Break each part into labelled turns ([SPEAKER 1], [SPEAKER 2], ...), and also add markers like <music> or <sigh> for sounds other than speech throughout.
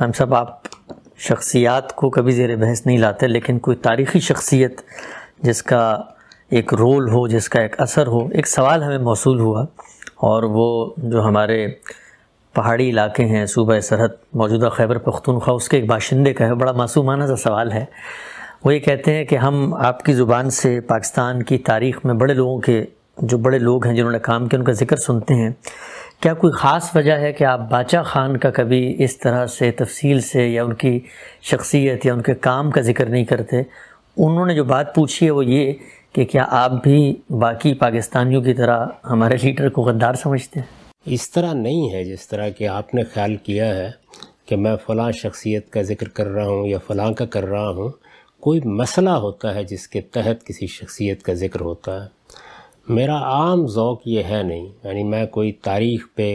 [SPEAKER 1] हम सब आप शख्सियात को कभी ज़ेर बहस नहीं लाते, लेकिन कोई तारीख़ी शख्सियत जिसका एक रोल हो, जिसका एक असर हो, एक सवाल हमें मौसू हुआ और वो जो हमारे पहाड़ी इलाके हैं सूबह सरहद, मौजूदा खैबर पख्तूनख्वा, उसके एक बाशिंदे का है, बड़ा मासूमाना सा सवाल है। वो ये कहते हैं कि हम आपकी ज़ुबान से पाकिस्तान की तारीख़ में बड़े लोगों के, जो बड़े लोग हैं जिन्होंने काम किया, उनका ज़िक्र सुनते हैं। क्या कोई ख़ास वजह है कि आप बाचा ख़ान का कभी इस तरह से तफसील से या उनकी शख्सियत या उनके काम का ज़िक्र नहीं करते? उन्होंने जो बात पूछी है वो ये कि क्या आप भी बाकी पाकिस्तानियों की तरह हमारे लीडर को गद्दार समझते हैं?
[SPEAKER 2] इस तरह नहीं है जिस तरह कि आपने ख्याल किया है कि मैं फ़लाँ शख्सियत का ज़िक्र कर रहा हूँ या फ़लाँ का कर रहा हूँ। कोई मसला होता है जिसके तहत किसी शख्सियत का ज़िक्र होता है। मेरा आम ज़ौक़ ये है नहीं, यानी मैं कोई तारीख़ पे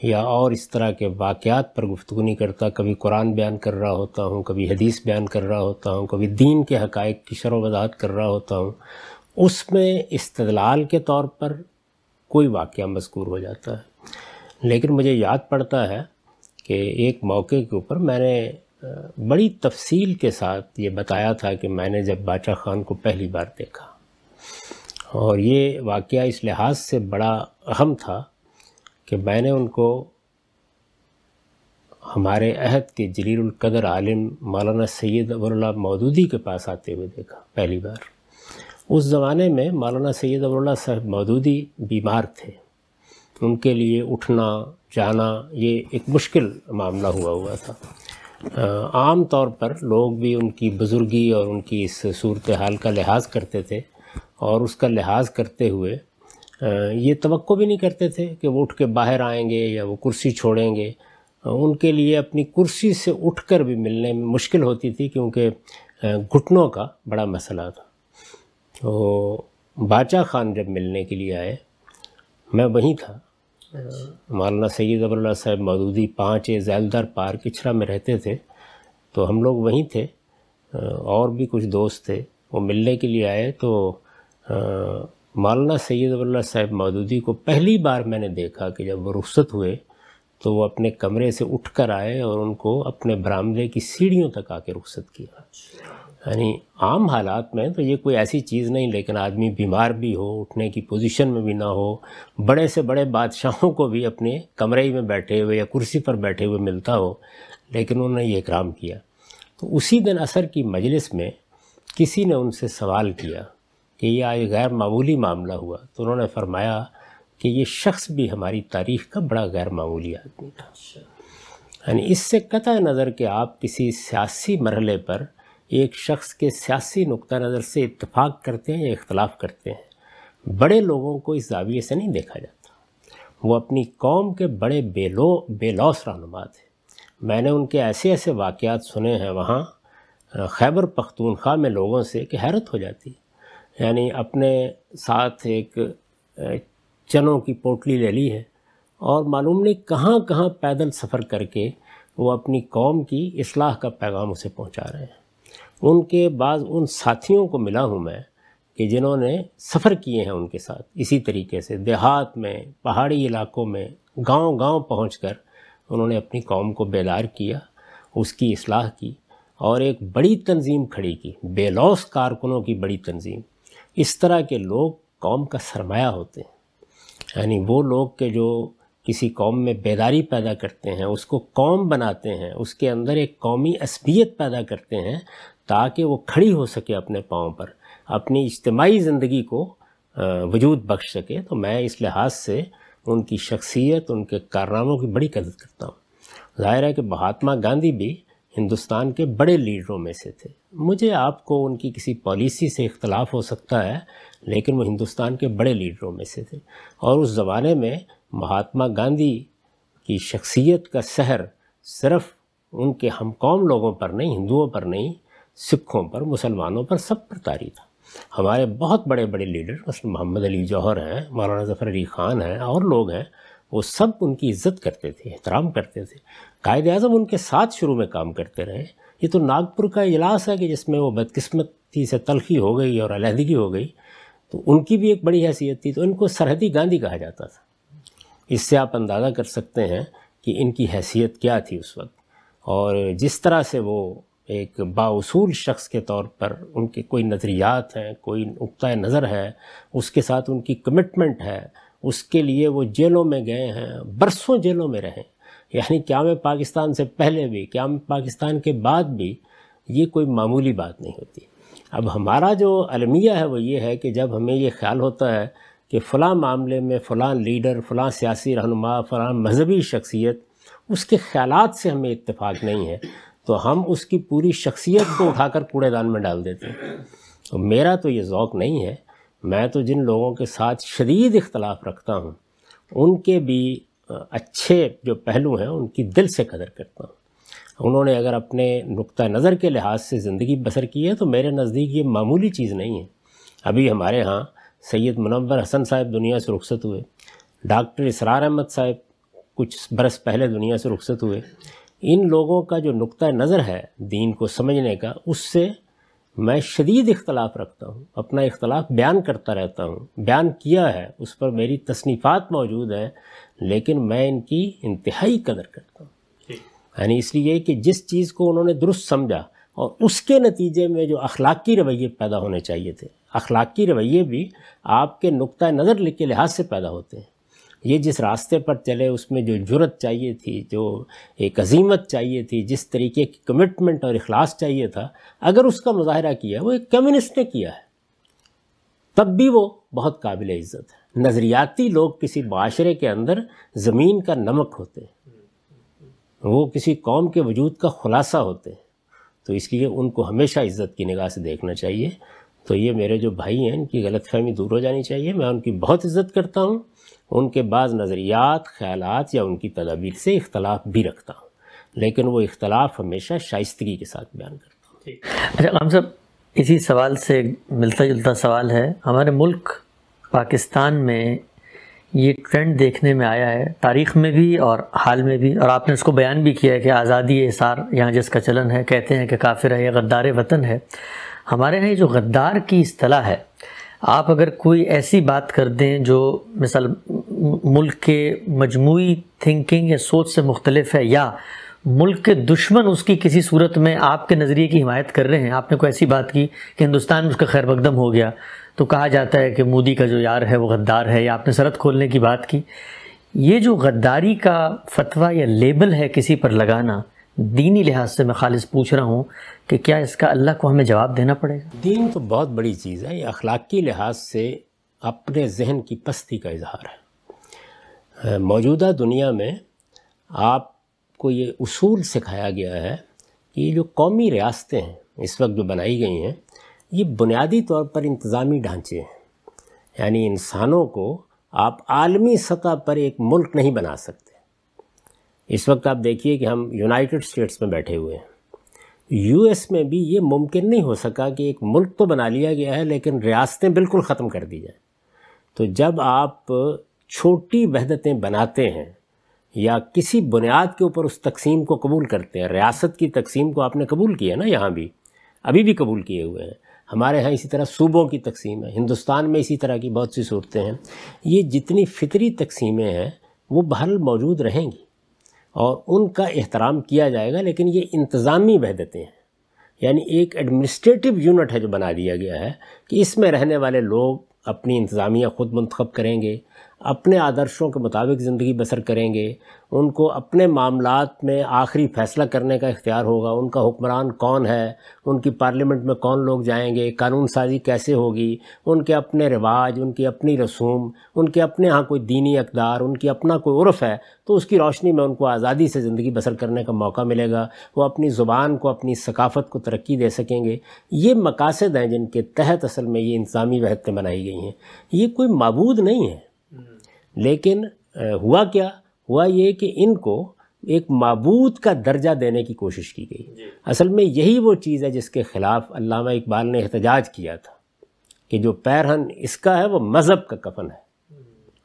[SPEAKER 2] या और इस तरह के वाक़ात पर गुफ्तु नहीं करता। कभी कुरान बयान कर रहा होता हूँ, कभी हदीस बयान कर रहा होता हूँ, कभी दीन के हक़ की शर वजात कर रहा होता हूँ। उसमें इस्तलाल के तौर पर कोई वाक़ मजकूर हो जाता है। लेकिन मुझे याद पड़ता है कि एक मौके के ऊपर मैंने बड़ी तफसील के साथ ये बताया था कि मैंने जब बाचा ख़ान को पहली बार देखा। और ये वाक़ इस लिहाज से बड़ा अहम था कि मैंने उनको हमारे अहद के जलीलकदर आलिम मौलाना सैद अबरुल्ला मौदूदी के पास आते हुए देखा पहली बार। उस ज़माने में मौलाना सैद अबरुल्ला साहब मौदूदी बीमार थे। उनके लिए उठना, जाना ये एक मुश्किल मामला हुआ हुआ था। आम तौर पर लोग भी उनकी बुज़ुर्गी और उनकी इस सूरत हाल का लिहाज करते थे। और उसका लिहाज करते हुए ये तो भी नहीं करते थे कि वो उठ के बाहर आएँगे या वो कुर्सी छोड़ेंगे। उनके लिए अपनी कुर्सी से उठकर भी मिलने में मुश्किल होती थी क्योंकि घुटनों का बड़ा मसला था। तो बाचा ख़ान जब मिलने के लिए आए, मैं वहीं था। मौलाना सैद अबुल्ला साहब मौदूदी पाँच ए जैलदार पार्क इछरा में रहते थे तो हम लोग वहीं थे। और भी कुछ दोस्त थे। वो मिलने के लिए आए तो मौलाना सैद अब्ला साहब मौदूदी को पहली बार मैंने देखा कि जब वो रुखसत हुए तो वो अपने कमरे से उठ कर आए और उनको अपने बरामदे की सीढ़ियों तक आके रुखसत किया। यानी आम हालात में तो ये कोई ऐसी चीज़ नहीं, लेकिन आदमी बीमार भी हो, उठने की पोजीशन में भी ना हो, बड़े से बड़े बादशाहों को भी अपने कमरे में बैठे हुए या कुर्सी पर बैठे हुए मिलता हो, लेकिन उन्होंने ये काम किया। तो उसी दिन असर की मजलिस में किसी ने उनसे सवाल किया कि ये आज गैर मामूली मामला हुआ। तो उन्होंने फरमाया कि ये शख्स भी हमारी तारीख़ का बड़ा गैर मामूली आदमी था। यानी इससे कत नज़र कि आप किसी सियासी मरहले पर एक शख्स के सियासी नुक़ नज़र से इतफ़ाक़ करते हैं या इख्तलाफ करते हैं बड़े लोगों को इस जाविये से नहीं देखा जाता। वो अपनी कौम के बड़े बेलो बेलौस रहनुमा थे। मैंने उनके ऐसे ऐसे वाक़ात सुने हैं वहाँ खैबर पख्तूनख्वा में लोगों से कि हैरत हो जाती यानी अपने साथ एक चनों की पोटली ले ली है और मालूम नहीं कहाँ कहाँ पैदल सफ़र करके वो अपनी कौम की असलाह का पैगाम उसे पहुँचा रहे हैं। उनके बाद उन साथियों को मिला हूँ मैं कि जिन्होंने सफ़र किए हैं उनके साथ। इसी तरीके से देहात में, पहाड़ी इलाकों में, गांव-गांव पहुंचकर उन्होंने अपनी कौम को बेदार किया, उसकी असलाह की और एक बड़ी तंजीम खड़ी की। बेलौस कारकुनों की बड़ी तंजीम। इस तरह के लोग कौम का सरमाया होते हैं। यानी वो लोग के जो किसी कौम में बेदारी पैदा करते हैं, उसको कौम बनाते हैं, उसके अंदर एक कौमी असबियत पैदा करते हैं ताकि वो खड़ी हो सके अपने पाँव पर, अपनी इज्तमाही ज़िंदगी को वजूद बख्श सके। तो मैं इस लिहाज से उनकी शख्सियत, उनके कारनामों की बड़ी कदर करता हूँ। ज़ाहिर है कि महात्मा गांधी भी हिंदुस्तान के बड़े लीडरों में से थे। मुझे आपको उनकी किसी पॉलिसी से इख्तलाफ हो सकता है, लेकिन वो हिंदुस्तान के बड़े लीडरों में से थे। और उस ज़माने में महात्मा गांधी की शख्सियत का सहर सिर्फ़ उनके हम कौम लोगों पर नहीं, हिंदुओं पर नहीं सिखों पर, मुसलमानों पर सब पर तारी था। हमारे बहुत बड़े बड़े लीडर मसल मोहम्मद अली जौहर हैं, मौलाना ज़फ़र अली ख़ान हैं, और लोग हैं, वो सब उनकी इज़्ज़त करते थे, एहतराम करते थे। कायद अज़म उनके साथ शुरू में काम करते रहे। ये तो नागपुर का इजलास है कि जिसमें वो बदकिस्मती से तलखी हो गई और अलहदगी हो गई। तो उनकी भी एक बड़ी हैसियत थी तो इनको सरहदी गांधी कहा जाता था। इससे आप अंदाज़ा कर सकते हैं कि इनकी हैसियत क्या थी उस वक्त। और जिस तरह से वो एक बाउसूल शख्स के तौर पर उनके कोई नज़रियात हैं, कोई नुक़ नज़र है, उसके साथ उनकी कमिटमेंट है, उसके लिए वो जेलों में गए हैं, बरसों जेलों में रहे। यानी क्या में पाकिस्तान से पहले भी, क्या में पाकिस्तान के बाद भी ये कोई मामूली बात नहीं होती। अब हमारा जो अलमिया है वो ये है कि जब हमें ये ख्याल होता है कि फ़लाँ मामले में फ़लाँ लीडर, फ़लाँ सियासी रहनुमा, फ़लाँ मजहबी शख्सियत, उसके ख्याल से हमें इत्तेफाक नहीं है तो हम उसकी पूरी शख्सियत को उठाकर कूड़ेदान में डाल देते हैं। तो मेरा तो ये ज़ौक़ नहीं है, मैं तो जिन लोगों के साथ शदीद इख्तलाफ रखता हूँ, उनके भी अच्छे जो पहलू हैं, उनकी दिल से कदर करता हूँ। उन्होंने अगर अपने नुक़ नज़र के लिहाज से ज़िंदगी बसर की है तो मेरे नज़दीक ये मामूली चीज़ नहीं है। अभी हमारे यहाँ सैयद मुनवर हसन साहब दुनिया से रुखसत हुए, डॉक्टर इसरार अहमद साहब कुछ बरस पहले दुनिया से रुखसत हुए। इन लोगों का जो नुक़ नज़र है दीन को समझने का, उससे मैं शदीद इख्तलाफ रखता हूँ, अपना इख्तलाफ बयान करता रहता हूँ। बयान किया है, उस पर मेरी तसनीफ़ात मौजूद हैं लेकिन मैं इनकी इंतहाई कदर करता हूँ। यानी इसलिए कि जिस चीज़ को उन्होंने दुरुस्त समझा और उसके नतीजे में जो अखलाकी रवैये पैदा होने चाहिए थे अखलाकी रवैये भी आपके नुक़ नज़र के लिहाज से पैदा होते हैं। ये जिस रास्ते पर चले उसमें जो जुरत चाहिए थी जो एक अजीमत चाहिए थी जिस तरीके की कमिटमेंट और अखलास चाहिए था अगर उसका मुजाहरा किया वो एक कम्युनिस्ट ने किया है तब भी वो बहुत काबिल इज़्ज़त है। नज़रियाती लोग किसी माशरे के अंदर ज़मीन का नमक होते हैं। वो किसी कौम के वजूद का खुलासा होते हैं। तो इसलिए उनको हमेशा इज़्ज़त की निगाह से देखना चाहिए। तो ये मेरे जो भाई हैं, इनकी गलत फहमी दूर हो जानी चाहिए। मैं उनकी बहुत इज़्ज़त करता हूँ। उनके बाद नज़रियात ख्याल या उनकी तदाबीर से इख्तलाफ भी रखता हूँ। लेकिन वो इख्तलाफ हमेशा शाइस्तगी के साथ बयान करता हूँ।
[SPEAKER 1] अच्छा हम सब इसी सवाल से मिलता जुलता सवाल है। हमारे मुल्क पाकिस्तान में ये ट्रेंड देखने में आया है, तारीख़ में भी और हाल में भी। और आपने इसको बयान भी किया है कि आज़ादी इसार यहाँ जिसका चलन है, कहते हैं कि काफिर है या गद्दार वतन है। हमारे यहाँ जो गद्दार की असलाह है, आप अगर कोई ऐसी बात कर दें जो मिसाल मुल्क के मजमू थिंकिंग या सोच से मुख्तलफ है या मुल्क के दुश्मन उसकी किसी सूरत में आपके नज़रिए की हिमायत कर रहे हैं। आपने कोई ऐसी बात की कि हिंदुस्तान में उसका खैर मकदम हो गया? तो कहा जाता है कि मोदी का जो यार है वो गद्दार है, या आपने सरहद खोलने की बात की? ये जो गद्दारी का फतवा या लेबल है किसी पर लगाना, दीनी लिहाज से मैं खालिश पूछ रहा हूँ कि क्या इसका अल्लाह को हमें जवाब देना पड़ेगा?
[SPEAKER 2] दीन तो बहुत बड़ी चीज़ है। ये अखलाकी लिहाज से अपने जहन की पस्ती का इजहार है। मौजूदा दुनिया में आपको ये उसूल सिखाया गया है कि जो कौमी रियासतें हैं, इस वक्त जो बनाई गई हैं, ये बुनियादी तौर पर इंतज़ामी ढांचे हैं। यानी इंसानों को आप आलमी सतह पर एक मुल्क नहीं बना सकते। इस वक्त आप देखिए कि हम यूनाइटेड स्टेट्स में बैठे हुए हैं। यूएस में भी ये मुमकिन नहीं हो सका कि एक मुल्क तो बना लिया गया है, लेकिन रियासतें बिल्कुल ख़त्म कर दी जाए। तो जब आप छोटी वहदतें बनाते हैं या किसी बुनियाद के ऊपर उस तकसीम को कबूल करते हैं। रियासत की तकसीम को आपने कबूल किया ना यहाँ भी? अभी भी कबूल किए हुए हैं। हमारे यहाँ इसी तरह सूबों की तकसीम है। हिंदुस्तान में इसी तरह की बहुत सी सूरतें हैं। ये जितनी फितरी तकसीमें हैं, वो बहरल मौजूद रहेंगी और उनका एहतराम किया जाएगा, लेकिन ये इंतज़ामी वहदतें हैं। यानी एक एडमिनिस्ट्रेटिव यूनिट है जो बना दिया गया है कि इसमें रहने वाले लोग अपनी इंतज़ामिया ख़ुद मंतखब करेंगे अपने आदर्शों के मुताबिक ज़िंदगी बसर करेंगे। उनको अपने मामलात में आखिरी फ़ैसला करने का इख्तियार होगा। उनका हुक्मरान कौन है? उनकी पार्लियामेंट में कौन लोग जाएँगे? कानून साजी कैसे होगी? उनके अपने रिवाज, उनकी अपनी रसूम, उनके अपने यहाँ कोई दीनी अकदार, उनकी अपना कोई उर्फ़ है तो उसकी रोशनी में उनको आज़ादी से ज़िंदगी बसर करने का मौका मिलेगा। वो अपनी ज़ुबान को, अपनी सकाफ़त को तरक्की दे सकेंगे। ये मकासद हैं जिनके तहत असल में ये इंतज़ामी वहतें बनाई गई हैं। ये कोई मबूद नहीं है। लेकिन हुआ क्या? हुआ ये कि इनको एक मबूद का दर्जा देने की कोशिश की गई। असल में यही वो चीज़ है जिसके ख़िलाफ़ अल्लामा इकबाल ने एहतजाज किया था कि जो पैरहन इसका है वो मज़हब का कफन है।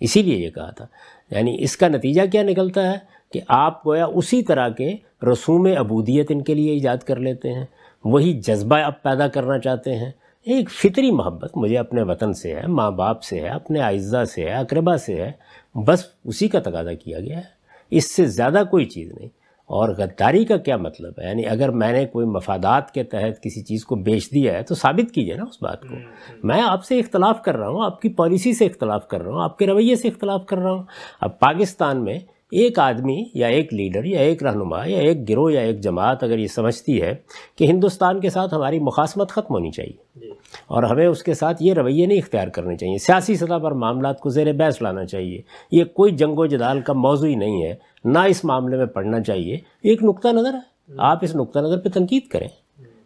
[SPEAKER 2] इसीलिए ये कहा था। यानी इसका नतीजा क्या निकलता है कि आप गोया उसी तरह के रसूम अबूदियत इनके लिए ईजाद कर लेते हैं वही जज्बा आप पैदा करना चाहते हैं एक फितरी मोहब्बत मुझे अपने वतन से है माँ बाप से है अपने आयज़ा से है अकरबा से है बस उसी का तकाजा किया गया है। इससे ज़्यादा कोई चीज़ नहीं। और गद्दारी का क्या मतलब है? यानी अगर मैंने कोई मफादात के तहत किसी चीज़ को बेच दिया है तो साबित कीजिए ना उस बात को। हम्म। मैं आपसे इख्तलाफ कर रहा हूँ आपकी पॉलिसी से इख्तलाफ कर रहा हूँ आपके रवैये से इख्तलाफ कर रहा हूँ। अब पाकिस्तान में एक आदमी या एक लीडर या एक रहनुमा या एक गिरोह या एक जमात अगर ये समझती है कि हिंदुस्तान के साथ हमारी मुखासमत ख़त्म होनी चाहिए और हमें उसके साथ ये रवैये नहीं इख्तियार करने चाहिए। सियासी सतह पर मामला को जेर बहस लाना चाहिए। ये कोई जंगो जदाल का मौजू ही नहीं है, ना इस मामले में पढ़ना चाहिए। एक नुकता नज़र है। आप इस नुकता नज़र पर तनकीद करें।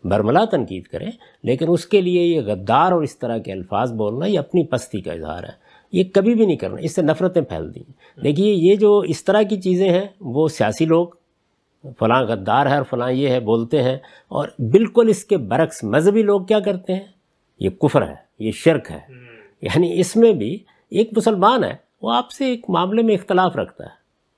[SPEAKER 2] बरमला तनकीद करें। लेकिन उसके लिए ये गद्दार और इस तरह के अल्फाज बोलना ये अपनी पस्ती का इजहार है। ये कभी भी नहीं करना। इससे नफ़रतें फैल दी। देखिए, ये जो इस तरह की चीज़ें हैं, वो सियासी लोग, फ़लाँ गद्दार है और फ़लाँ ये है, बोलते हैं। और बिल्कुल इसके बरक्स मजहबी लोग क्या करते हैं? ये कुफर है ये शर्क है। यानी इसमें भी एक मुसलमान है वो आपसे एक मामले में इख्तलाफ रखता है।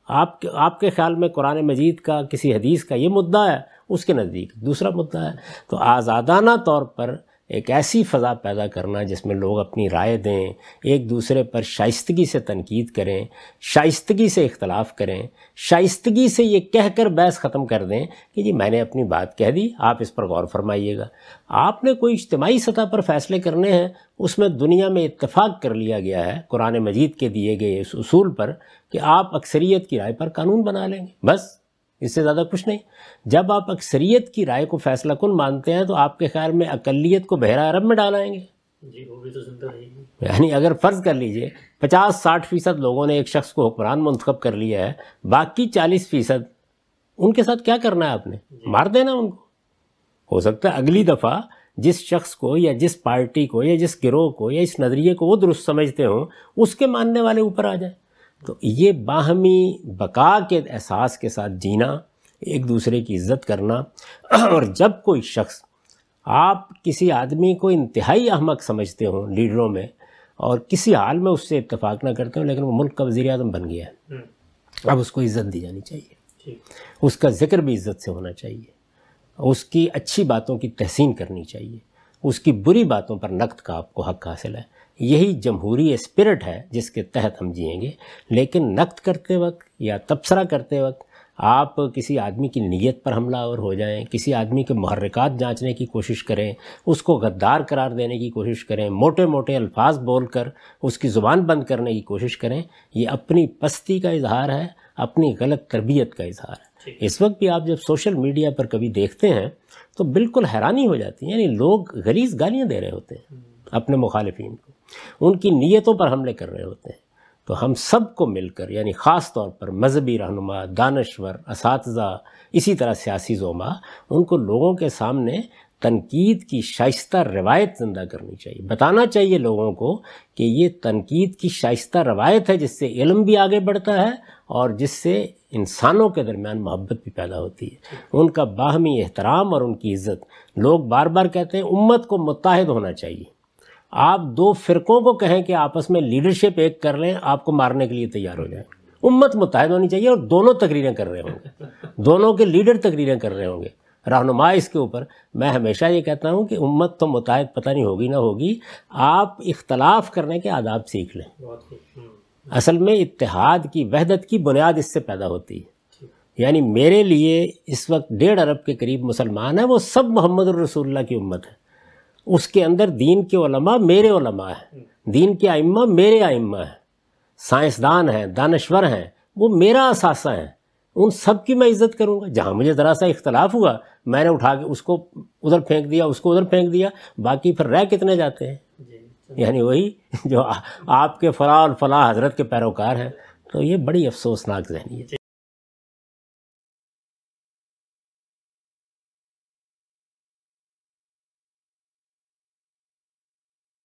[SPEAKER 2] आप आपके ख्याल में कुरान मजीद का किसी हदीस का ये मुद्दा है उसके नज़दीक दूसरा मुद्दा है। तो आज़ादाना तौर पर एक ऐसी फ़ज़ा पैदा करना जिसमें लोग अपनी राय दें, एक दूसरे पर शाइस्तगी से तनकीद करें, शाइस्तगी से इख्तलाफ करें, शाइस्तगी से ये कह कर बहस ख़त्म कर दें कि जी मैंने अपनी बात कह दी, आप इस पर गौर फरमाइएगा। आपने कोई इज्तमाही सतह पर फ़ैसले करने हैं, उसमें दुनिया में इतफ़ाक़ कर लिया गया है, कुरान मजीद के दिए गए इस उसूल पर कि आप अक्सरियत की राय पर कानून बना लेंगे, बस। इससे ज़्यादा कुछ नहीं। जब आप अक्सरियत की राय को फैसला कन मानते हैं तो आपके ख्याल में अकलीत को बहरा अरब में डालाएँगे जी वो भी तो सुनता है। यानी अगर फ़र्ज़ कर लीजिए पचास साठ फ़ीसद लोगों ने एक शख्स को हुक्मरान मंतखब कर लिया है बाकी चालीस फ़ीसद उनके साथ क्या करना है आपने? मार देना उनको। हो सकता है अगली दफ़ा जिस शख्स को या जिस पार्टी को या जिस गिरोह को या इस नज़रिए को वो दुरुस्त समझते हो उसके मानने वाले ऊपर आ जाए। तो ये बाहमी बका के एहसास के साथ जीना एक दूसरे की इज़्ज़त करना <clears throat> और जब कोई शख्स आप किसी आदमी को इंतहाई अहमक समझते हो लीडरों में और किसी हाल में उससे इतफाक़ ना करते हो लेकिन वो मुल्क का वज़ी अजम बन गया है। हम्म। अब उसको इज़्ज़त दी जानी चाहिए। उसका ज़िक्र भी इज़्ज़त से होना चाहिए। उसकी अच्छी बातों की तहसीन करनी चाहिए। उसकी बुरी बातों पर नकद का आपको हक हासिल है। यही जमहूरी स्पिरिट है जिसके तहत हम जिएँगे। लेकिन नक्त करते वक्त या तबसरा करते वक्त आप किसी आदमी की नीयत पर हमला और हो जाएँ किसी आदमी के महरक़ात जांचने की कोशिश करें उसको गद्दार करार देने की कोशिश करें मोटे मोटे अल्फाज बोलकर उसकी ज़ुबान बंद करने की कोशिश करें ये अपनी पस्ती का इजहार है अपनी गलत तरबियत का इजहार है। इस वक्त भी आप जब सोशल मीडिया पर कभी देखते हैं तो बिल्कुल हैरानी हो जाती है यानी लोग गलीज गालियाँ दे रहे होते हैं अपने मुखालफी को। उनकी नीयतों पर हमले कर रहे होते हैं। तो हम सबको मिलकर, यानी ख़ास तौर पर मजहबी रहनुमा, दानश्वर इस इसी तरह सियासी जोमा, उनको लोगों के सामने तनकीद की शाइस्ता रवायत ज़िंदा करनी चाहिए। बताना चाहिए लोगों को कि ये तनकीद की शाइस्ता रवायत है जिससे इलम भी आगे बढ़ता है और जिससे इंसानों के दरमियान मोहब्बत भी पैदा होती है। उनका बाहमी एहतराम और उनकी इज़्ज़त लोग बार बार कहते हैं, उम्मत को मुतहद होना चाहिए। आप दो फ़िरक़ों को कहें कि आपस में लीडरशिप एक कर लें आपको मारने के लिए तैयार हो जाए। उम्मत मुतहद होनी चाहिए और दोनों तकरीरें कर रहे होंगे। दोनों के लीडर तकरीरें कर रहे होंगे। रहनुमा इसके ऊपर मैं हमेशा ये कहता हूँ कि उम्मत तो मुतहद पता नहीं होगी ना होगी आप इख्तलाफ करने के आदाब सीख लें। असल में इतिहाद की वहदत की बुनियाद इससे पैदा होती है। यानी मेरे लिए इस वक्त डेढ़ अरब के करीब मुसलमान हैं वो सब मोहम्मद रसूलुल्लाह की उम्मत है। उसके अंदर दीन के ओलमा मेरे ओलमा हैं। दीन के आइम्मा मेरे आइम्मा हैं। साइंसदान हैं दानश्वर हैं वो मेरा असासा है। उन सब की मैं इज़्ज़त करूँगा। जहाँ मुझे ज़रा सा इख्तलाफ हुआ मैंने उठा के उसको उधर फेंक दिया उसको उधर फेंक दिया बाकी फिर रह कितने जाते हैं? यानी वही जो आ, आपके फ़ला और फ़ला हज़रत के पैरोकार हैं। तो ये बड़ी अफसोसनाक जहनी है।